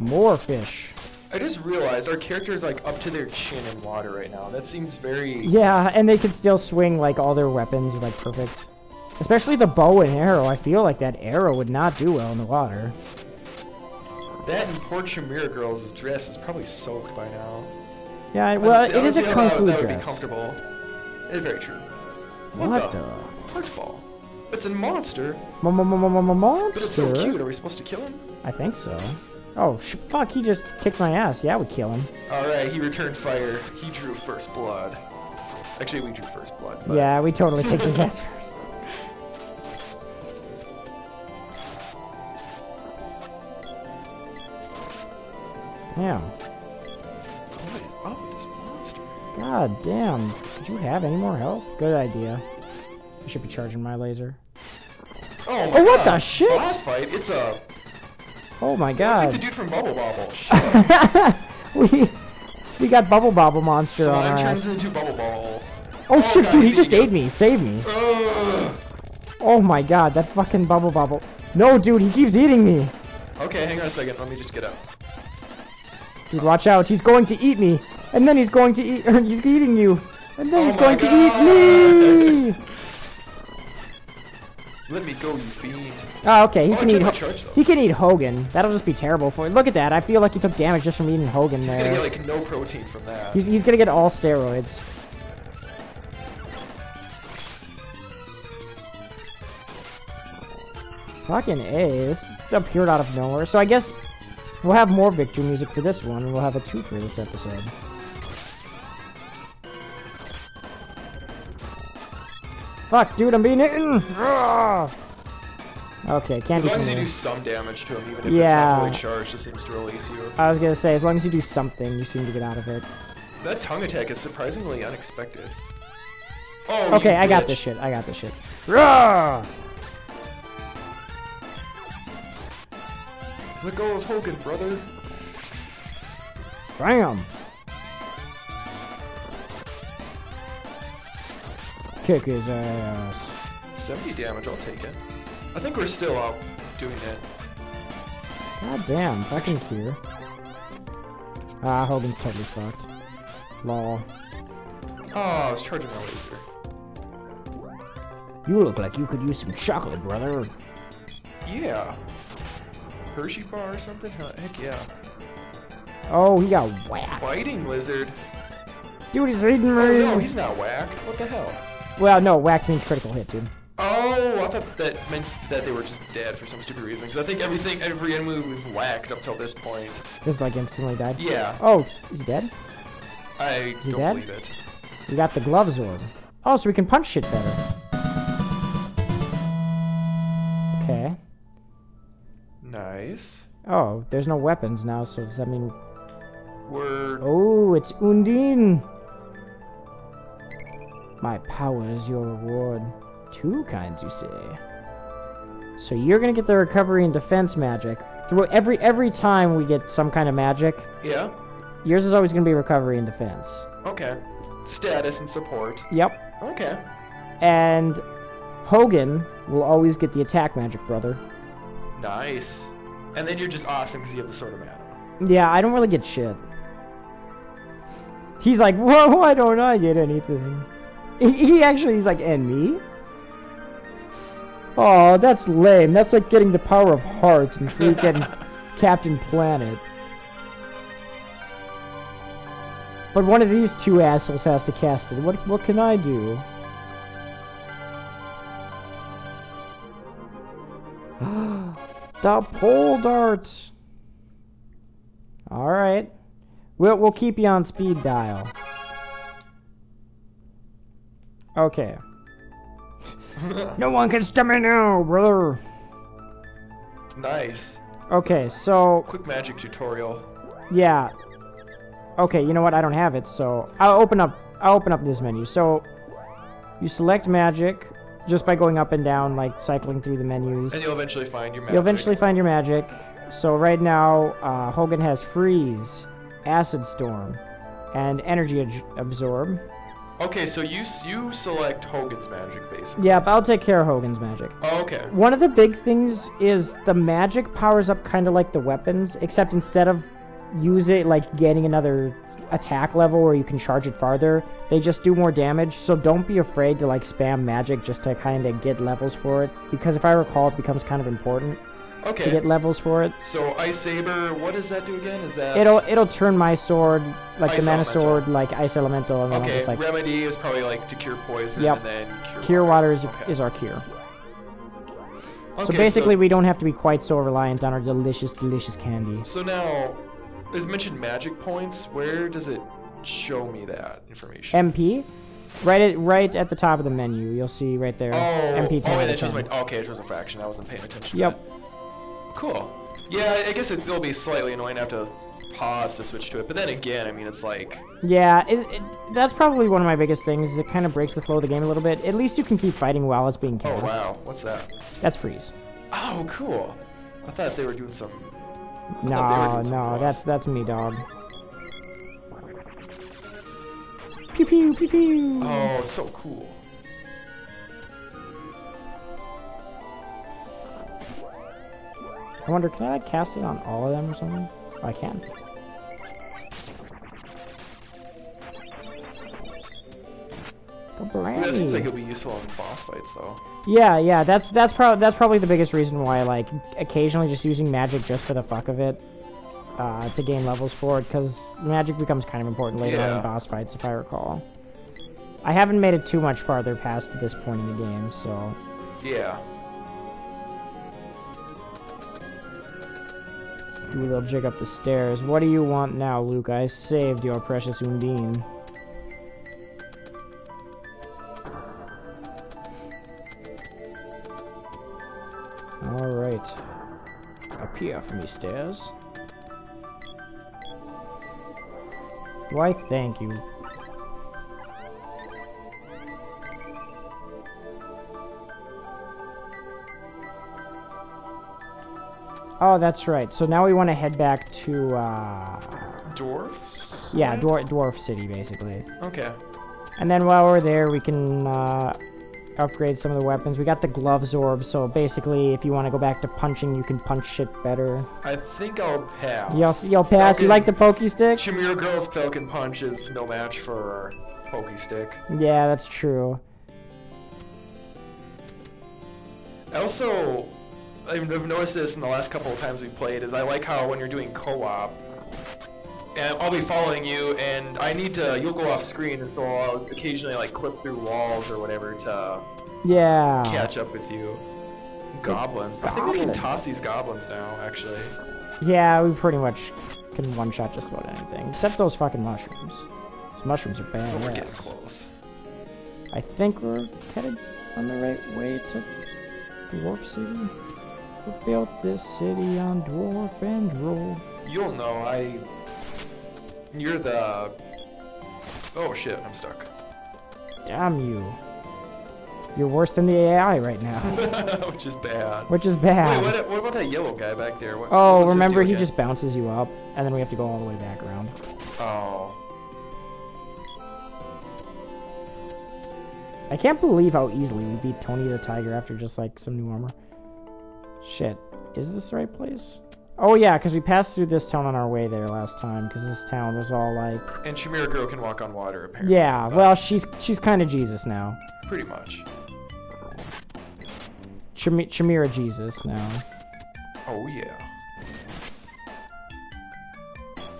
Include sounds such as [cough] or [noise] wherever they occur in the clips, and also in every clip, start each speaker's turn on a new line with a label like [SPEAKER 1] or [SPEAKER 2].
[SPEAKER 1] More fish.
[SPEAKER 2] I just realized our character is like up to their chin in water right now. That seems very.
[SPEAKER 1] Yeah, and they can still swing like all their weapons like perfect. Especially the bow and arrow. I feel like that arrow would not do well in the water.
[SPEAKER 2] That and poor Chimera Girl's dress is probably soaked by now.
[SPEAKER 1] Yeah, well, it is a kung fu
[SPEAKER 2] that, that would be
[SPEAKER 1] dress.
[SPEAKER 2] comfortable. It's very true.
[SPEAKER 1] What
[SPEAKER 2] the?
[SPEAKER 1] the?
[SPEAKER 2] Heartball. It's a monster,
[SPEAKER 1] Mo- mo- mo- mo- mo- mo-
[SPEAKER 2] but it's so cute. Are we supposed to kill him?
[SPEAKER 1] I think so. Oh, fuck, he just kicked my ass. Yeah, we kill him.
[SPEAKER 2] Alright, he returned fire. He drew first blood. Actually, we drew first blood. But
[SPEAKER 1] Yeah, we totally kicked his [laughs] ass first. Damn.
[SPEAKER 2] What is up with this monster?
[SPEAKER 1] God damn. Did you have any more health? Good idea. I should be charging my laser.
[SPEAKER 2] Oh my
[SPEAKER 1] Oh, what
[SPEAKER 2] god.
[SPEAKER 1] the shit?
[SPEAKER 2] Boss fight? It's a.
[SPEAKER 1] Oh my
[SPEAKER 2] Like the
[SPEAKER 1] god.
[SPEAKER 2] dude from Bubble Bobble. [laughs]
[SPEAKER 1] We we got Bubble Bobble Monster on our ass.
[SPEAKER 2] into Bubble Ball.
[SPEAKER 1] Oh, oh shit,
[SPEAKER 2] God,
[SPEAKER 1] dude, he just ate me. Save me.
[SPEAKER 2] Ugh.
[SPEAKER 1] Oh my god, that fucking Bubble Bobble. No, dude, he keeps eating me.
[SPEAKER 2] Okay, hang on a second. Let me just get up.
[SPEAKER 1] Dude, watch out. He's going to eat me. And then he's going to eat. [laughs] He's eating you. And then
[SPEAKER 2] Oh
[SPEAKER 1] he's going to eat me. [laughs]
[SPEAKER 2] Let me go, you fiend.
[SPEAKER 1] Oh, okay. He
[SPEAKER 2] Oh,
[SPEAKER 1] can eat. He can eat Hogan. That'll just be terrible for. Him. Look at that. I feel like he took damage just from eating Hogan
[SPEAKER 2] He's gonna
[SPEAKER 1] there.
[SPEAKER 2] get like no protein from that.
[SPEAKER 1] He's, he's gonna get all steroids. Fucking A. This appeared out of nowhere. So I guess we'll have more victory music for this one, and we'll have a two for this episode. Fuck, dude, I'm being eaten! Ah! Okay, can't be
[SPEAKER 2] long as you do some damage to him, even if
[SPEAKER 1] Yeah.
[SPEAKER 2] it's not fully charged, it seems to release you.
[SPEAKER 1] I was gonna say, as long as you do something, you seem to get out of it.
[SPEAKER 2] That tongue attack is surprisingly unexpected. Oh,
[SPEAKER 1] Okay, I got this shit. I got this shit. Rah!
[SPEAKER 2] Let go of Hogan, brother.
[SPEAKER 1] Bam! Kick his ass.
[SPEAKER 2] 70 damage, I'll take it. I think we're still out doing it.
[SPEAKER 1] God damn, fucking cure. Ah, Hogan's totally fucked. Lol.
[SPEAKER 2] Oh, I was charging my laser.
[SPEAKER 1] You look like you could use some chocolate, brother.
[SPEAKER 2] Yeah. Hershey bar or something? Huh, Heck yeah.
[SPEAKER 1] Oh, he got whacked.
[SPEAKER 2] Biting lizard.
[SPEAKER 1] Dude, he's eating
[SPEAKER 2] Oh
[SPEAKER 1] me.
[SPEAKER 2] no, he's not whacked. What the hell?
[SPEAKER 1] Well, no, whacked means critical hit, dude.
[SPEAKER 2] Oh, I thought that meant that they were just dead for some stupid reason. Because I think everything, every enemy we've whacked up till this point.
[SPEAKER 1] Just like instantly died.
[SPEAKER 2] Yeah,
[SPEAKER 1] Oh, is he dead?
[SPEAKER 2] I
[SPEAKER 1] he
[SPEAKER 2] don't
[SPEAKER 1] dead?
[SPEAKER 2] believe it.
[SPEAKER 1] We got the gloves orb. Oh, so we can punch shit better. Okay.
[SPEAKER 2] Nice.
[SPEAKER 1] Oh, there's no weapons now, so does that mean...
[SPEAKER 2] We're
[SPEAKER 1] Oh, it's Undine! My power is your reward. Two kinds, you say. So you're gonna get the recovery and defense magic. Through every every time we get some kind of magic,
[SPEAKER 2] yeah.
[SPEAKER 1] yours is always gonna be recovery and defense.
[SPEAKER 2] Okay. Status and support.
[SPEAKER 1] Yep.
[SPEAKER 2] Okay.
[SPEAKER 1] And Hogan will always get the attack magic, brother.
[SPEAKER 2] Nice. And then you're just awesome because you have the sword of mana.
[SPEAKER 1] Yeah, I don't really get shit. He's like, whoa, why don't I get anything? He, he actually, he's like, and me? Oh, that's lame. That's like getting the power of heart and freaking [laughs] Captain Planet. But one of these two assholes has to cast it. What what can I do? [gasps] the pole dart. All right. We'll we'll keep you on speed dial. Okay. No one can stop me now, brother.
[SPEAKER 2] nice.
[SPEAKER 1] Okay, so
[SPEAKER 2] Quick magic tutorial.
[SPEAKER 1] yeah. Okay, you know what? I don't have it, so I'll open up. I'll open up this menu. So you select magic just by going up and down, like cycling through the menus.
[SPEAKER 2] And you'll eventually find your magic.
[SPEAKER 1] You'll eventually find your magic. So right now, uh, Hogan has freeze, acid storm, and energy absorb.
[SPEAKER 2] Okay, so you you select Hogan's magic basically.
[SPEAKER 1] Yep, I'll take care of Hogan's magic.
[SPEAKER 2] Oh, okay.
[SPEAKER 1] One of the big things is the magic powers up kind of like the weapons, except instead of use it like getting another attack level where you can charge it farther, they just do more damage. So don't be afraid to like spam magic just to kind of get levels for it, because if I recall, it becomes kind of important to get levels for it.
[SPEAKER 2] So Ice Saber, what does that do again? Is that
[SPEAKER 1] It'll it'll turn my sword like
[SPEAKER 2] Ice
[SPEAKER 1] the mana sword like ice elemental, and then I'll
[SPEAKER 2] Okay,
[SPEAKER 1] just like
[SPEAKER 2] remedy is probably like to cure poison,
[SPEAKER 1] Yep.
[SPEAKER 2] and then cure,
[SPEAKER 1] cure water is,
[SPEAKER 2] Okay.
[SPEAKER 1] is our cure. So
[SPEAKER 2] Okay,
[SPEAKER 1] basically, we don't have to be quite so reliant on our delicious, delicious candy.
[SPEAKER 2] So now, it mentioned magic points. Where does it show me that information?
[SPEAKER 1] MP, right at right at the top of the menu, you'll see right there.
[SPEAKER 2] oh,
[SPEAKER 1] MP 10
[SPEAKER 2] oh,
[SPEAKER 1] out
[SPEAKER 2] and it shows
[SPEAKER 1] 10.
[SPEAKER 2] my. Okay, it shows a fraction. I wasn't paying attention.
[SPEAKER 1] Yep.
[SPEAKER 2] Cool. Yeah, I guess it will be slightly annoying to have to pause to switch to it, but then again, I mean, it's like.
[SPEAKER 1] Yeah, it, it, that's probably one of my biggest things. Is it kind of breaks the flow of the game a little bit. At least you can keep fighting while it's being
[SPEAKER 2] Oh wow, what's that?
[SPEAKER 1] That's freeze.
[SPEAKER 2] Oh, cool. I thought they were doing some. I thought they were
[SPEAKER 1] No, no, that's that's me, dog. Pew pew pew pew.
[SPEAKER 2] Oh, so cool.
[SPEAKER 1] I wonder, can I like cast it on all of them or something? Oh, I can. Go
[SPEAKER 2] Yeah, seems like it'll be useful in boss fights, though.
[SPEAKER 1] Yeah, yeah, that's that's probably that's probably the biggest reason why like occasionally just using magic just for the fuck of it uh, to gain levels for it, because magic becomes kind of important later on in boss fights, if I recall. I haven't made it too much farther past this point in the game, so
[SPEAKER 2] Yeah.
[SPEAKER 1] Do a little jig up the stairs. What do you want now, Luke? I saved your precious Undine. Alright. Up here for me stairs. Why, thank you. Oh, that's right. So now we want to head back to, uh...
[SPEAKER 2] Dwarfs?
[SPEAKER 1] Yeah,
[SPEAKER 2] right?
[SPEAKER 1] Dwar- Dwarf City, basically.
[SPEAKER 2] Okay.
[SPEAKER 1] And then while we're there, we can uh, upgrade some of the weapons. We got the gloves orb, so basically, if you want to go back to punching, you can punch shit better.
[SPEAKER 2] I think I'll pass.
[SPEAKER 1] You'll, you'll pass. You like the pokey stick?
[SPEAKER 2] Chimera Girl's Falcon Punch is no match for Pokey Stick.
[SPEAKER 1] Yeah, that's true.
[SPEAKER 2] Also, I've noticed this in the last couple of times we've played, is I like how when you're doing co-op, and I'll be following you, and I need to, you'll go off screen, and so I'll occasionally like clip through walls or whatever to
[SPEAKER 1] Yeah.
[SPEAKER 2] catch up with you. Goblins. I think we can toss these goblins now, actually.
[SPEAKER 1] Yeah, we pretty much can one-shot just about anything. Except those fucking mushrooms. Those mushrooms are bad.
[SPEAKER 2] We're getting close.
[SPEAKER 1] I think we're headed on the right way to Dwarf City. Built this city on dwarf and roll.
[SPEAKER 2] You'll know, I... You're the... Oh shit, I'm stuck.
[SPEAKER 1] Damn you. You're worse than the AI right now. [laughs]
[SPEAKER 2] Which is bad.
[SPEAKER 1] Which is bad.
[SPEAKER 2] Wait, what, what about that yellow guy back there? What,
[SPEAKER 1] oh, remember he
[SPEAKER 2] again?
[SPEAKER 1] just bounces you up, and then we have to go all the way back around.
[SPEAKER 2] Oh.
[SPEAKER 1] I can't believe how easily we beat Tony the Tiger after just like some new armor. Shit. Is this the right place? Oh yeah, because we passed through this town on our way there last time, because this town was all like...
[SPEAKER 2] And Chimera Girl can walk on water, apparently.
[SPEAKER 1] Yeah,
[SPEAKER 2] Uh,
[SPEAKER 1] well, she's she's kind of Jesus now.
[SPEAKER 2] Pretty much.
[SPEAKER 1] Chim- Chimera Jesus now.
[SPEAKER 2] Oh, yeah.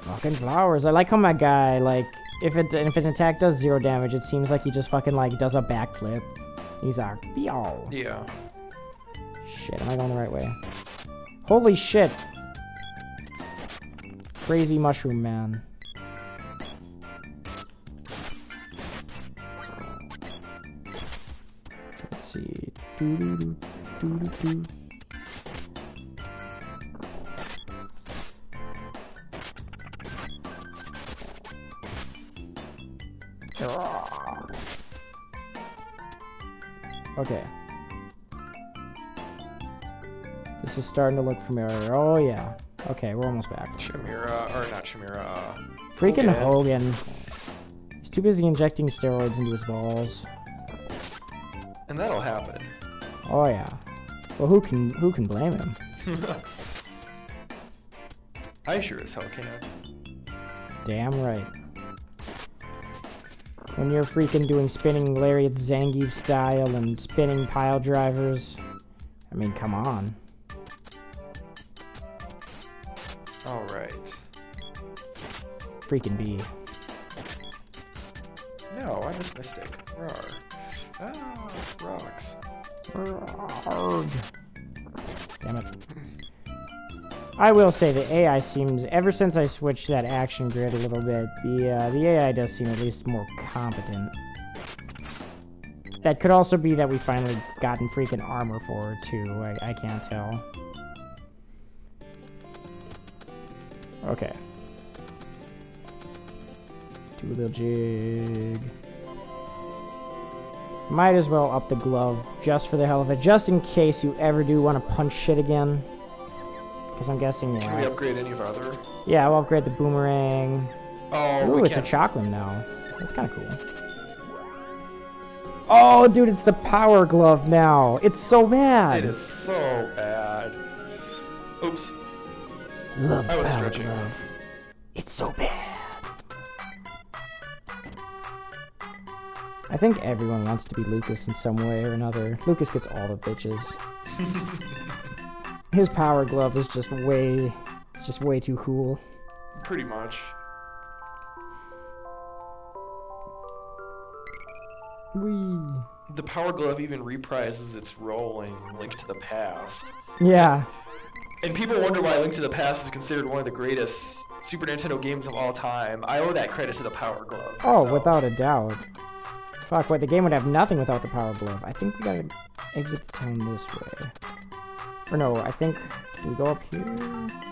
[SPEAKER 1] Fucking flowers. I like how my guy, like, if it if an attack does zero damage, it seems like he just fucking, like, does a backflip. He's like, Beow.
[SPEAKER 2] Yeah.
[SPEAKER 1] Shit, am I going the right way? Holy shit. Crazy mushroom man. Let's see. -doo. Ah. Okay. Starting to look familiar. Oh yeah. Okay, we're almost back.
[SPEAKER 2] Chimera, or not Chimera, uh...
[SPEAKER 1] Freaking
[SPEAKER 2] Hogan.
[SPEAKER 1] Hogan. He's He's too busy injecting steroids into his balls.
[SPEAKER 2] And that'll happen.
[SPEAKER 1] Oh yeah. Well, who can who can blame him? [laughs]
[SPEAKER 2] I sure as hell can.
[SPEAKER 1] Damn right. When you're freaking doing spinning lariat Zangief style and spinning pile drivers, I mean, come on.
[SPEAKER 2] Alright.
[SPEAKER 1] Freaking B.
[SPEAKER 2] No, I missed my stick. Rar. Ah, rocks.
[SPEAKER 1] Arrgh. Damn it. I will say the AI seems, ever since I switched that action grid a little bit, the uh, the AI does seem at least more competent. That could also be that we finally gotten freaking armor for too. I, I can't tell. Okay. Do a little jig. Might as well up the glove just for the hell of it, just in case you ever do want to punch shit again. Because I'm guessing, yeah.
[SPEAKER 2] Can we upgrade any of our other?
[SPEAKER 1] Yeah, we'll upgrade the boomerang.
[SPEAKER 2] Oh,
[SPEAKER 1] Ooh, it's a
[SPEAKER 2] can't.
[SPEAKER 1] chocolate now. That's kind of cool. Oh, dude, it's the power glove now. It's so bad.
[SPEAKER 2] It is so bad. Oops.
[SPEAKER 1] Love
[SPEAKER 2] I was
[SPEAKER 1] power
[SPEAKER 2] stretching.
[SPEAKER 1] glove. It's so bad. I think everyone wants to be Lucas in some way or another. Lucas gets all the bitches. [laughs] His power glove is just way, just way too cool.
[SPEAKER 2] Pretty much.
[SPEAKER 1] Wee.
[SPEAKER 2] The Power Glove even reprises its role in Link to the Past.
[SPEAKER 1] Yeah.
[SPEAKER 2] And people wonder why Link to the Past is considered one of the greatest Super Nintendo games of all time. I owe that credit to the Power Glove.
[SPEAKER 1] Oh,
[SPEAKER 2] So,
[SPEAKER 1] without a doubt. Fuck, wait, the game would have nothing without the power glove. I think we gotta exit the town this way. Or no, I think, do we go up here?